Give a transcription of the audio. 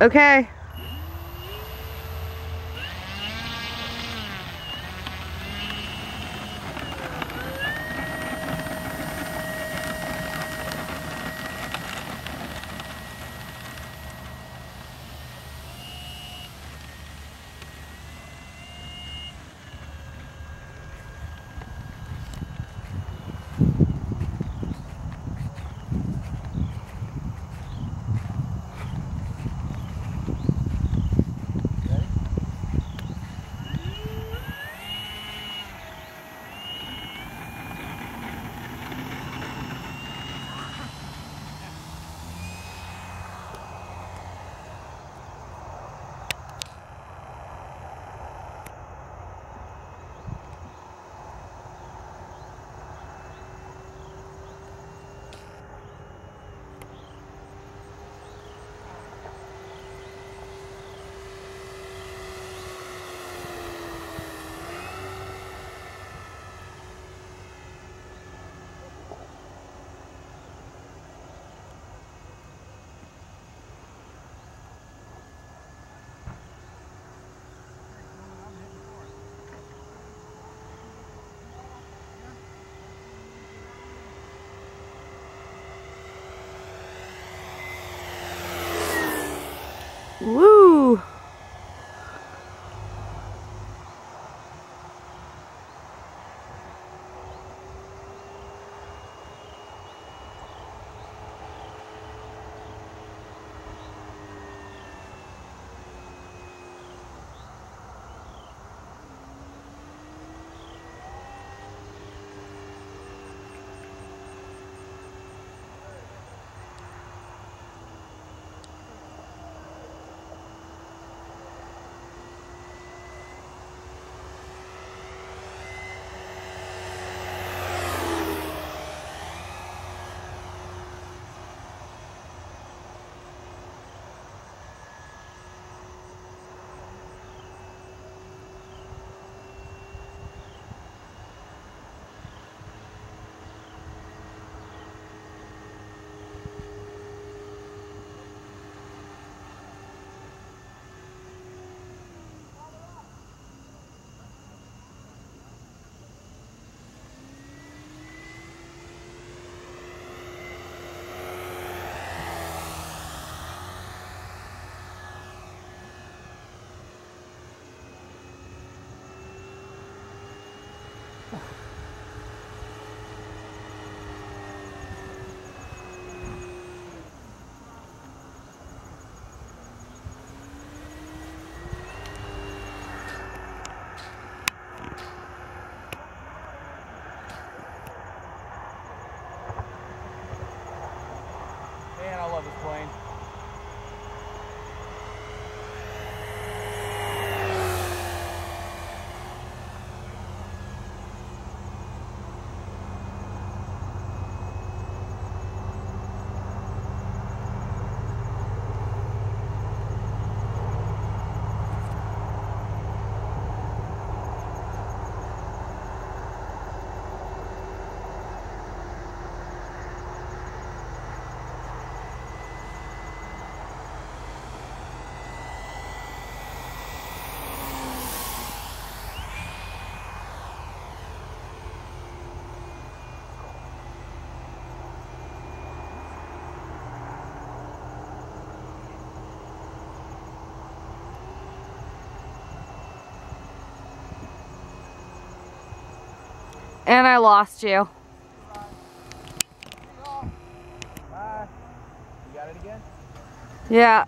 Okay. Woo! 哦 And I lost you. Bye. You got it again? Yeah.